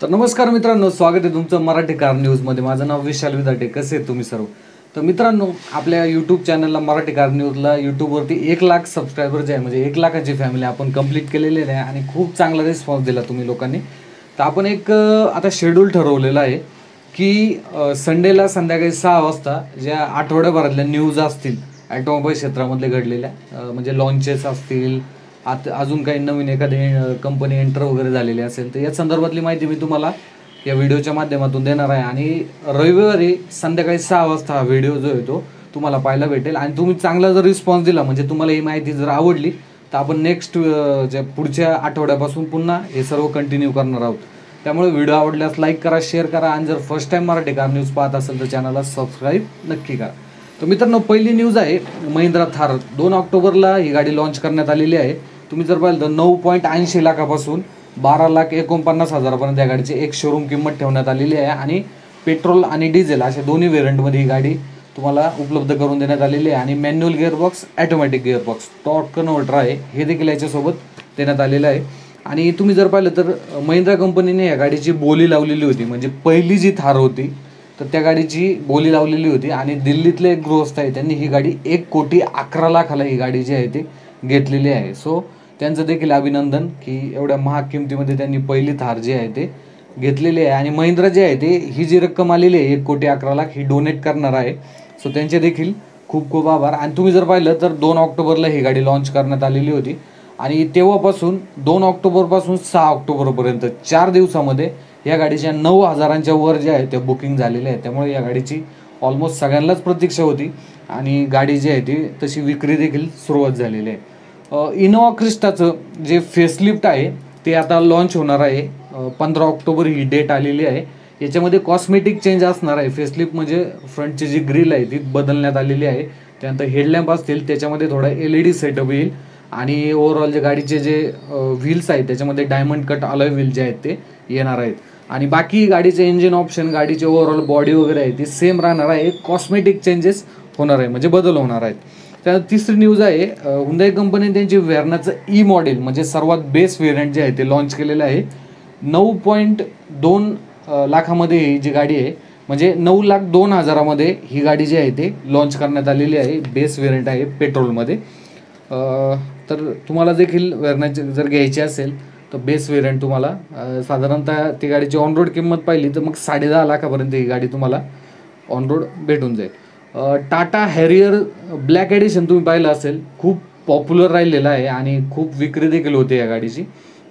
तर नमस्कार मित्रांनो स्वागत आहे तुमचं मराठी कार न्यूजमध्ये माझं नाव विशाल विदाटे. कसे आहेत तुम्ही सर्व? तर मित्रांनो आपल्या यूट्यूब चॅनलला मराठी कार न्यूजला यूट्यूबवरती एक लाख सबस्क्रायबर जे आहे म्हणजे एक लाखाची फॅमिली आपण कंप्लीट केलेली आहे आणि खूप चांगला रिस्पॉन्स दिला तुम्ही लोकांनी. तर आपण एक आता शेड्यूल ठरवलेला आहे की संडेला संध्याकाळी सहा वाजता ज्या आठवड्याभरातल्या न्यूज असतील ॲटोमोबाईल क्षेत्रामधले घडलेल्या म्हणजे लॉन्चेस असतील आता अजून काही नवीन एखादी कंपनी एंटर वगैरे झालेली असेल तर या संदर्भातली माहिती मी तुम्हाला या व्हिडिओच्या माध्यमातून देणार आहे. आणि रविवारी संध्याकाळी सहा वाजता हा व्हिडिओ जो आहे तो तुम्हाला पाहायला भेटेल. आणि तुम्ही चांगला जर रिस्पॉन्स दिला म्हणजे तुम्हाला ही माहिती जर आवडली तर आपण नेक्स्ट ज्या पुढच्या आठवड्यापासून पुन्हा हे सर्व कंटिन्यू करणार आहोत. त्यामुळे व्हिडिओ आवडल्यास लाईक करा शेअर करा आणि जर first time Marathi car news पाहत असेल तर चॅनलला सबस्क्राईब नक्की करा. तर मित्रांनो पहिली न्यूज आहे महिंद्रा थार. दोन ऑक्टोबरला ही गाडी लॉन्च करण्यात आलेली आहे. तुम्ही जर पाहिलं तर नऊ पॉईंट ऐंशी लाखापासून बारा लाख एकोणपन्नास हजारापर्यंत या गाडीची एक शोरूम किंमत ठेवण्यात आलेली आहे आणि पेट्रोल आणि डिझेल अशा दोन्ही व्हेरियंटमध्ये ही गाडी तुम्हाला उपलब्ध करून देण्यात आलेली आहे. आणि मॅन्युअल गिअरबॉक्स ॲटोमॅटिक गिअरबॉक्स टॉट कन्व्हर्टर आहे हे देखील याच्यासोबत देण्यात आलेलं आहे. आणि तुम्ही जर पाहिलं तर महिंद्रा कंपनीने या गाडीची बोली लावलेली होती. म्हणजे पहिली जी थार होती तर त्या गाडीची बोली लावलेली होती आणि दिल्लीतले एक गृहस्थ आहे त्यांनी ही गाडी एक कोटी अकरा लाखाला ही गाडी जी आहे ती घेतलेली आहे. सो त्यांचं देखील अभिनंदन की एवढ्या महाग किमतीमध्ये त्यांनी पहिली थार जी आहे ते घेतलेली आहे. आणि महिंद्रा जे आहे ते ही जी रक्कम आलेली आहे एक कोटी अकरा लाख ही डोनेट करणार आहे. सो त्यांचे देखील खूप खूप आभार. आणि तुम्ही जर पाहिलं तर दोन ऑक्टोबरला ही गाडी लॉन्च करण्यात आलेली होती. आणि तेव्हापासून दोन ऑक्टोबरपासून सहा ऑक्टोबरपर्यंत चार दिवसामध्ये या गाडीच्या नऊ हजारांच्या वर जे आहे ते बुकिंग झालेले आहे. त्यामुळे या गाडीची ऑलमोस्ट सगळ्यांनाच प्रतीक्षा होती. आणि गाडी जी आहे ती तशी विक्री देखील सुरुवात झालेली आहे. इनोवा क्रिस्टाचं जे फेसलिफ्ट आहे ते आता लॉन्च होणार आहे. पंधरा ऑक्टोबर ही डेट आलेली आहे. याच्यामध्ये कॉस्मेटिक चेंज असणार आहे. फेसलिफ्ट म्हणजे फ्रंटची जी ग्रिल आहे ती बदलण्यात आलेली आहे. त्यानंतर हेडलॅम्प असतील त्याच्यामध्ये थोडा एल ई डी सेटअप येईल. आणि ओव्हरऑल जे गाडीचे जे व्हील्स आहेत त्याच्यामध्ये डायमंड कट अलॉय व्हील जे आहेत ते येणार आहेत. आणि बाकी गाडीचे इंजिन ऑप्शन गाडीचे ओव्हरऑल बॉडी वगैरे आहे ती सेम राहणार आहे. कॉस्मेटिक चेंजेस होणार आहे म्हणजे बदल होणार आहेत. त्या तिसरी न्यूज आहे हुंदाई कंपनीने त्यांची वेरनाचं ई मॉडेल म्हणजे सर्वात बेस्ट व्हेरियंट जे आहे ते लॉन्च केलेलं आहे. नऊ पॉईंट दोन लाखामध्ये ही जी गाडी आहे म्हणजे नऊ लाख दोन हजारामध्ये ही गाडी जी आहे ते लॉन्च करण्यात आलेली आहे बेस व्हेरियंट आहे पेट्रोलमध्ये तर तुम्हाला देखील वेरनाची जर घ्यायची असेल तर बेस व्हेरियंट तुम्हाला साधारणतः ती गाडीची ऑन रोड किंमत पाहिली तर मग साडेदहा लाखापर्यंत ही गाडी तुम्हाला ऑन रोड भेटून जाईल. टाटा हॅरियर ब्लॅक एडिशन तुम्ही पाहिलं असेल खूप पॉप्युलर राहिलेलं आहे आणि खूप विक्री देखील होते या गाडीची.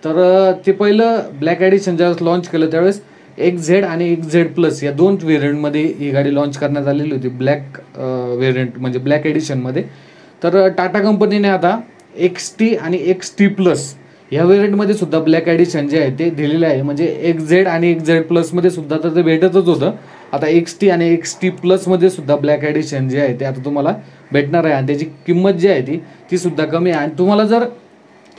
तर ते पहिलं ब्लॅक ॲडिशन ज्यावेळेस लॉन्च केलं त्यावेळेस एक झेड आणि एक झेड प्लस या दोन व्हेरियंटमध्ये ही गाडी लॉन्च करण्यात आलेली होती ब्लॅक व्हेरियंट म्हणजे ब्लॅक एडिशनमध्ये. तर टाटा कंपनीने आता एक्स टी आणि एक्स टी प्लस या व्हेरियंटमध्ये सुद्धा ब्लॅक ॲडिशन जे आहे ते दिलेलं आहे. म्हणजे एक्स झेड आणि एक्स झेड प्लसमध्ये सुद्धा तर ते भेटतच होतं. आता एक्स टी आणि एक्स टी प्लसमध्ये सुद्धा ब्लॅक ॲडिशन जे आहे ते आता तुम्हाला भेटणार आहे. आणि त्याची किंमत जी आहे ती ती सुद्धा कमी आहे. आणि तुम्हाला जर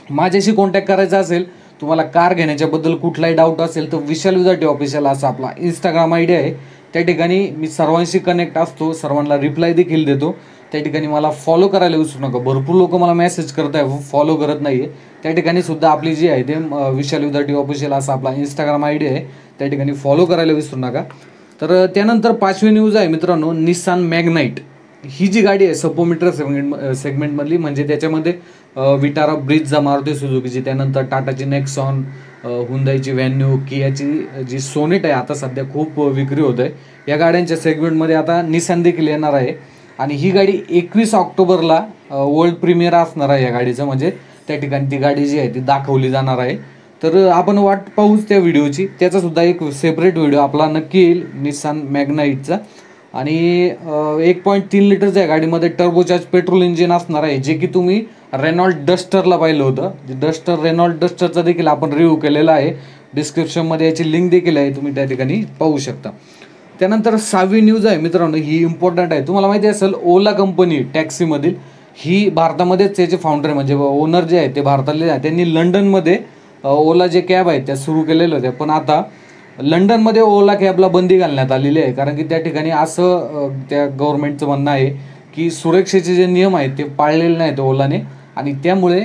माझ्याशी कॉन्टॅक्ट करायचा असेल तुम्हाला कार घेण्याच्याबद्दल कुठलाही डाऊट असेल तर विशाल विजाटे ऑफिशियल असा आपला इंस्टाग्राम आय डी आहे. त्या ठिकाणी मी सर्वांशी कनेक्ट असतो. सर्वांना रिप्लाय देखील देतो. त्या ठिकाणी मला फॉलो करायला विसरू नका. भरपूर लोक मला मेसेज करत आहे फॉलो करत नाही आहे त्या ठिकाणी सुद्धा आपली जी आहे ते विशाल विद्यार्थी ऑफिशियल असा आपला इंस्टाग्राम आय डी आहे. त्या ठिकाणी फॉलो करायला विसरू नका. तर त्यानंतर पाचवी न्यूज आहे मित्रांनो निसान मॅग्नाईट ही जी गाडी आहे सपोमीटर सेगमेंट सेगमेंटमधली म्हणजे त्याच्यामध्ये विटारा ब्रिजचा मारुती सुझुकीची त्यानंतर टाटाची नेक्सॉन हुंदाईची व्हॅन्यू कियाची जी सोनेट आहे आता सध्या खूप विक्री होत आहे या गाड्यांच्या सेगमेंटमध्ये आता निसान देखील येणार आहे. आणि ही गाडी एकवीस ऑक्टोबरला वर्ल्ड प्रीमियर असणार आहे या गाडीचं. म्हणजे त्या ठिकाणी ती गाडी जी आहे ती दाखवली जाणार आहे. तर आपण वाट पाहूच त्या व्हिडिओची. त्याचासुद्धा एक सेपरेट व्हिडिओ आपला नक्की येईल निसान मॅग्नाईटचा आणि एक पॉईंट तीन लिटरच्या गाडीमध्ये टर्बोचार्ज पेट्रोल इंजिन असणार आहे जे की तुम्ही रेनॉल्ड डस्टरला पाहिलं होतं. जे डस्टर रेनॉल्ड डस्टरचा देखील आपण रिव्ह्यू केलेला आहे. डिस्क्रिप्शनमध्ये याची लिंक देखील आहे तुम्ही त्या ठिकाणी पाहू शकता. त्यानंतर सहावी न्यूज आहे मित्रांनो ही इम्पॉर्टंट आहे. तुम्हाला माहिती असेल ओला कंपनी टॅक्सीमधील ही भारतामध्येच त्याचे फाउंडर म्हणजे ओनर जे आहे ते भारतातले आहे त्यांनी लंडनमध्ये ओला जे कॅब आहेत त्या सुरू केलेल्या होत्या पण आता लंडनमध्ये ओला कॅबला बंदी घालण्यात आलेली आहे. कारण की त्या ठिकाणी असं त्या गव्हर्नमेंटचं म्हणणं आहे की सुरक्षेचे जे नियम आहेत ते पाळलेले नाहीत ओलाने. आणि त्यामुळे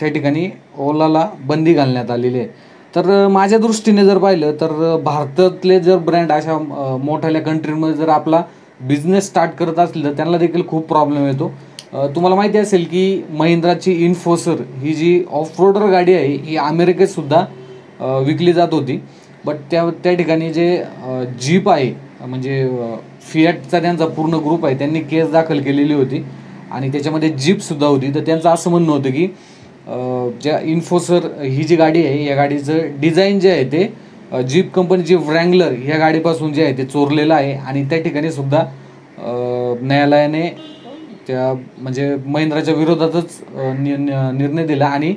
त्या ठिकाणी ओलाला बंदी घालण्यात आलेली आहे. तर माझ्या दृष्टीने जर पाहिलं तर भारतातले जर ब्रँड अशा मोठ्याल्या कंट्रीमध्ये जर आपला बिझनेस स्टार्ट करत असलं तर त्यांना देखील खूप प्रॉब्लेम येतो. तुम्हाला माहिती असेल की महिंद्राची इन्फोसर ही जी ऑफ रोडर गाडी आहे ही अमेरिकेतसुद्धा विकली जात होती. बट त्या त्या ठिकाणी जे जीप आहे म्हणजे अ, फियाटचा त्यांचा पूर्ण ग्रुप आहे त्यांनी केस दाखल केलेली होती. आणि त्याच्यामध्ये जीपसुद्धा होती. तर त्यांचं असं म्हणणं होतं की ज्या इन्फोसर ही जी गाडी आहे या गाडीचं डिझाईन जे आहे ते जीप कंपनीची व्रँगलर ह्या गाडीपासून जे आहे ते चोरलेलं आहे आणि त्या ठिकाणी सुद्धा न्यायालयाने त्या म्हणजे महिंद्राच्या विरोधातच निर्णय दिला आणि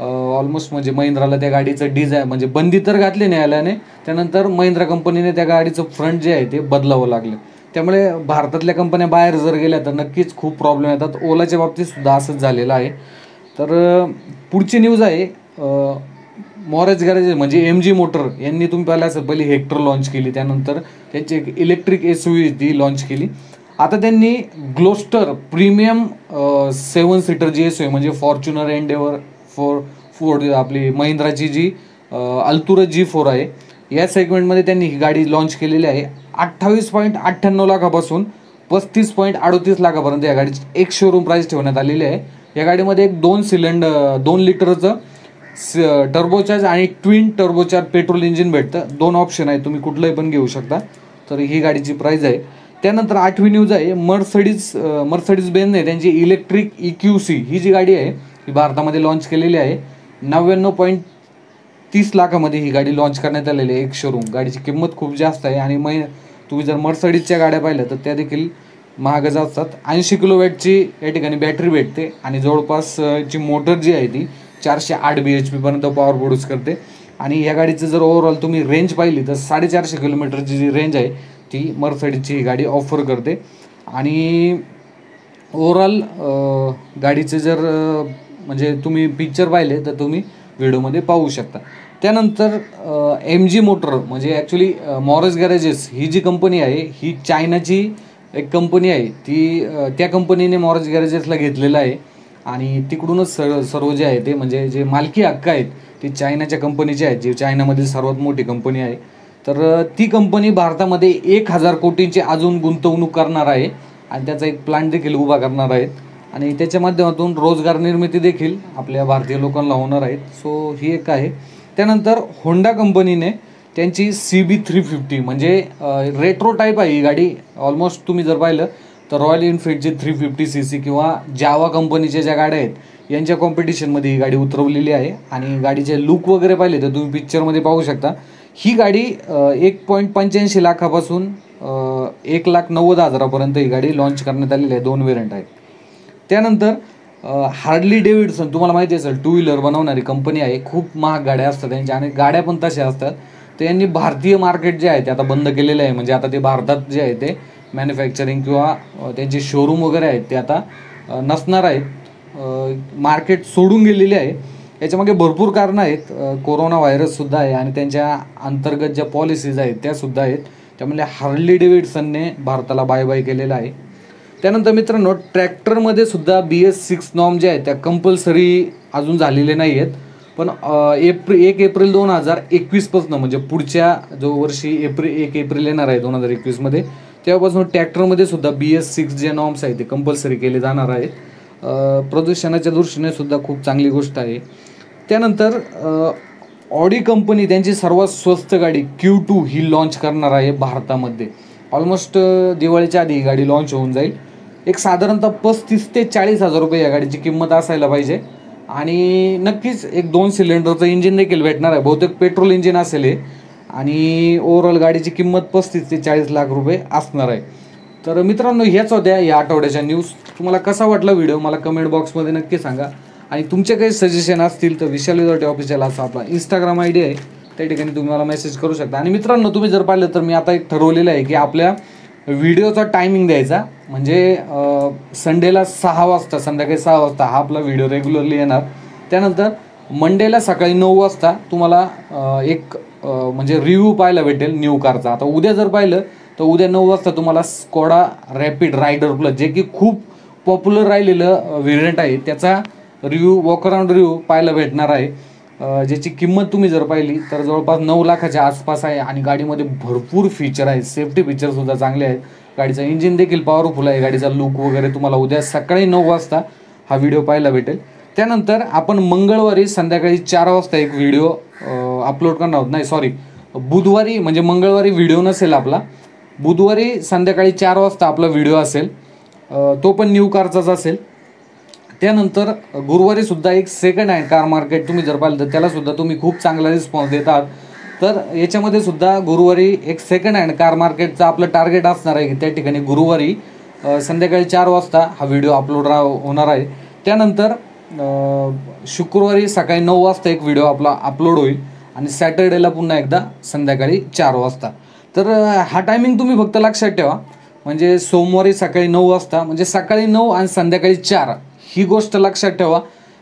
ऑलमोस्ट म्हणजे महिंद्राला त्या गाडीचं डिझाईन म्हणजे बंदी तर घातली न्यायालयाने त्यानंतर महिंद्रा कंपनीने त्या गाडीचं फ्रंट जे आहे ते बदलावं लागलं. त्यामुळे भारतातल्या कंपन्या बाहेर जर गेल्या तर नक्कीच खूप प्रॉब्लेम येतात. ओलाच्या बाबतीत सुद्धा असंच झालेलं आहे. तर पुढची न्यूज आहे मॉरेज गॅरेज म्हणजे एम जी मोटर यांनी तुम्ही पाहिलं असेल पहिली हेक्टर लॉन्च केली त्यानंतर त्यांची एक electric S U V launch केली. आता त्यांनी ग्लोस्टर प्रीमियम सेवन सीटर जी एस यू म्हणजे फॉर्च्युनर एंडेवर फोर फोर्ड आपली महिंद्राची जी अल्तुरा जी फोर आहे या सेगमेंटमध्ये त्यांनी ही गाडी लॉन्च केलेली आहे. अठ्ठावीस पॉईंट अठ्ठ्याण्णव लाखापासून पस्तीस पॉईंट अडोतीस लाखापर्यंत या गाडीची एक शोरूम प्राईस ठेवण्यात आलेली आहे. या गाडीमध्ये एक दोन सिलेंडर दोन लिटरचं टर्बोचार्ज आणि ट्विन टर्बोचार्ज पेट्रोल इंजिन भेटतं. दोन ऑप्शन आहे तुम्ही कुठलंही पण घेऊ शकता. तर ही गाडीची प्राईस आहे. त्यानंतर आठवी न्यूज आहे मर्सडीज मर्सडीज बेन आहे त्यांची इलेक्ट्रिक ई क्यू सी ही जी गाडी आहे ही भारतामध्ये लॉन्च केलेली आहे. नव्याण्णव पॉईंट तीस लाखामध्ये ही गाडी लॉन्च करण्यात आलेली आहे एक शोरूम गाडीची किंमत खूप जास्त आहे आणि मै तुम्ही जर मर्सडीजच्या गाड्या पाहिल्या तर त्या देखील महागच असतात ऐंशी किलोवॅटची या ठिकाणी बॅटरी भेटते आणि जवळपास जी मोटर जी आहे ती चारशे आठ बी एच पीपर्यंत पॉवर प्रोड्यूस करते. आणि या गाडीचं जर ओव्हरऑल तुम्ही रेंज पाहिली तर साडेचारशे किलोमीटरची जी रेंज आहे ती मर्सडीजची ही गाडी ऑफर करते. आणि ओव्हरऑल गाडीचे जर म्हणजे तुम्ही पिक्चर पाहिले तर तुम्ही व्हिडिओमध्ये पाहू शकता. त्यानंतर एम जी मोटर म्हणजे ॲक्च्युली मॉरस गॅरेजेस ही जी कंपनी आहे ही चायनाची एक कंपनी आहे. ती त्या कंपनीने मॉर्ज गॅरेजेसला घेतलेलं आहे. आणि तिकडूनच सर सर्व जे आहे ते म्हणजे जे मालकी हक्क आहेत ते चायनाच्या कंपनीचे आहेत जी चायनामधील सर्वात मोठी कंपनी आहे. तर ती कंपनी भारतामध्ये एक हजार कोटींची अजून गुंतवणूक करणार आहे. आणि त्याचा एक प्लांट देखील उभा करणार आहेत. आणि त्याच्या माध्यमातून रोजगार निर्मिती देखील आपल्या भारतीय लोकांना होणार आहेत. सो ही एक आहे. त्यानंतर होंडा कंपनीने त्यांची सी बी थ्री फिफ्टी म्हणजे रेट्रो टाईप आहे ही गाडी. ऑलमोस्ट तुम्ही जर पाहिलं तर रॉयल एनफिल्डची थ्री फिफ्टी सी सी किंवा जावा कंपनीच्या ज्या गाड्या आहेत यांच्या कॉम्पिटिशनमध्ये ही गाडी उतरवलेली आहे. आणि गाडीचे लुक वगैरे पाहिले तर तुम्ही पिक्चरमध्ये पाहू शकता. ही गाडी एक पॉईंट पंच्याऐंशी लाखापासून एक लाख नव्वद हजारापर्यंत ही गाडी लॉन्च करण्यात आलेली आहे. दोन वेरियंट आहेत. त्यानंतर हार्डली डेव्हिडसन तुम्हाला माहिती असेल टू व्हीलर बनवणारी कंपनी आहे. खूप महाग गाड्या असतात. त्यांच्या आणि गाड्या पण तशा असतात. तर यांनी भारतीय मार्केट जे आहे ते आता बंद केलेलं आहे. म्हणजे आता ते भारतात जे आहे ते मॅन्युफॅक्चरिंग किंवा त्यांचे शोरूम वगैरे आहेत ते आता नसणार आहेत. मार्केट सोडून गेलेले आहे. याच्यामागे भरपूर कारणं आहेत. कोरोना व्हायरससुद्धा आहे आणि त्यांच्या अंतर्गत ज्या पॉलिसीज आहेत त्यासुद्धा आहेत. त्यामुळे हार्ली डेव्हिडसनने भारताला बाय बाय केलेलं आहे. त्यानंतर मित्रांनो ट्रॅक्टरमध्ये सुद्धा बी एस सिक्स नॉर्म जे आहेत त्या कंपल्सरी अजून झालेले नाही आहेत पण एप्रिल एक एप्रिल दोन हजार एकवीसपासून म्हणजे पुढच्या जो वर्षी एप्रिल एक एप्रिल येणार आहे दोन हजार एकवीसमध्ये तेव्हापासून ट्रॅक्टरमध्ये सुद्धा बी एस सिक्स जे नॉर्म्स आहेत ते कंपल्सरी केले जाणार आहेत. प्रदूषणाच्या दृष्टीने सुद्धा खूप चांगली गोष्ट आहे. त्यानंतर ऑडी कंपनी त्यांची सर्वात स्वस्त गाडी क्यू टू ही लॉन्च करणार आहे भारतामध्ये. ऑलमोस्ट दिवाळीच्या आधी ही गाडी लॉन्च होऊन जाईल. एक साधारणतः पस्तीस ते चाळीस हजार रुपये या गाडीची किंमत असायला पाहिजे. आणि नक्कीच एक दोन सिलेंडरचं इंजिन देखील भेटणार आहे. बहुतेक पेट्रोल इंजिन असेल हे. आणि ओव्हरऑल गाडीची किंमत पस्तीस ते चाळीस लाख रुपये असणार आहे. तर मित्रांनो ह्याच होत्या या आठवड्याच्या न्यूज तुम्हाला कसा वाटला व्हिडिओ मला कमेंट बॉक्समध्ये नक्की सांगा. आणि तुमचे काही सजेशन असतील तर विशाल विदोटे ऑफिशियल असा आपला इंस्टाग्राम आय डी आहे. त्या ठिकाणी तुम्ही मला मेसेज करू शकता. आणि मित्रांनो तुम्ही जर पाहिलं तर मी आता एक ठरवलेलं आहे की आपल्या व्हिडिओचा टायमिंग द्यायचा. म्हणजे संडेला सहा वाजता संध्याकाळी सहा वाजता हा आपला व्हिडिओ रेग्युलरली येणार. त्यानंतर मंडेला सकाळी नऊ वाजता तुम्हाला एक म्हणजे रिव्ह्यू पाहायला भेटेल न्यू कारचा आता उद्या जर पाहिलं तर उद्या नऊ वाजता तुम्हाला स्कोडा रॅपिड रायडर प्लस जे की खूप पॉप्युलर राहिलेलं व्हेरियंट आहे. त्याचा रिव्ह्यू वॉक अराउंड रिव्ह्यू पाहायला भेटणार आहे. ज्याची किंमत तुम्ही जर पाहिली तर जवळपास नऊ लाखाच्या आसपास आहे आणि गाडीमध्ये भरपूर फीचर आहेत. सेफ्टी फीचर सुद्धा चांगले आहेत. गाडीचं इंजिन देखील पॉवरफुल आहे. गाडीचा लुक वगैरे तुम्हाला उद्या सकाळी नऊ वाजता हा व्हिडिओ पाहायला भेटेल. त्यानंतर आपण मंगळवारी संध्याकाळी चार वाजता एक व्हिडिओ अपलोड करणार आहोत. नाही सॉरी बुधवारी म्हणजे मंगळवारी व्हिडिओ नसेल आपला. बुधवारी संध्याकाळी चार वाजता आपला व्हिडिओ असेल. तो पण न्यू कारचाच असेल. त्यानंतर गुरुवारी सुद्धा एक सेकंड हँड कार मार्केट तुम्ही जर पाहिलं तर त्याला सुद्धा तुम्ही खूप चांगला रिस्पॉन्स देतात. तर याच्यामध्ये सुद्धा गुरुवारी एक सेकंड हँड कार मार्केटचं आपलं टार्गेट असणार आहे. की त्या ठिकाणी गुरुवारी संध्याकाळी चार वाजता हा व्हिडिओ अपलोड रा होणार आहे. त्यानंतर शुक्रवारी सकाळी नऊ वाजता एक व्हिडिओ आपला अपलोड होईल आणि सॅटर्डेला पुन्हा एकदा संध्याकाळी चार वाजता. तर हा टायमिंग तुम्ही फक्त लक्षात ठेवा. म्हणजे सोमवारी सकाळी नऊ वाजता म्हणजे सकाळी नऊ आणि संध्याकाळी चार. ही गोष्ट लक्षात ठेवा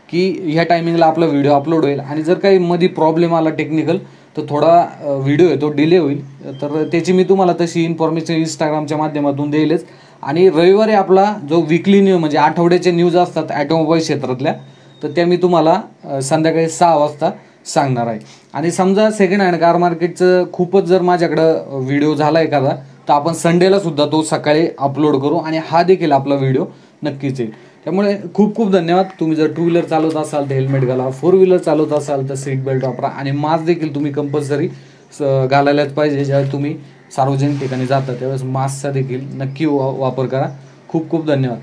की ह्या टायमिंगला आपला व्हिडिओ अपलोड होईल. आणि जर काही मध्ये प्रॉब्लेम आला टेक्निकल तर थोडा व्हिडिओ आहे तो डिले होईल. तर त्याची मी तुम्हाला तशी इन्फॉर्मेशन इंस्टाग्रामच्या माध्यमातून देईलच आणि रविवारी आपला जो विकली न्यूज म्हणजे आठवड्याचे न्यूज असतात ॲटोमोबाईल क्षेत्रातल्या तर त्या मी तुम्हाला संध्याकाळी सहा वाजता सांगणार आहे. आणि समजा सेकंड हँड कार मार्केटचं खूपच जर माझ्याकडं व्हिडिओ झाला एखादा तर आपण संडेला सुद्धा तो सकाळी अपलोड करू आणि हा देखील आपला व्हिडिओ नक्कीच येईल. त्यामुळे खूप खूप धन्यवाद. तुम्ही जर टू व्हीलर चालवत असाल तर हेल्मेट घाला फोर व्हीलर चालवत असाल तर सीट बेल्ट वापरा आणि मास्क देखील तुम्ही कंपल्सरी घालायलाच पाहिजे. ज्यावेळेस तुम्ही सार्वजनिक ठिकाणी जाता त्यावेळेस मास्कचा देखील नक्की वा- वापर करा. खूप खूप धन्यवाद.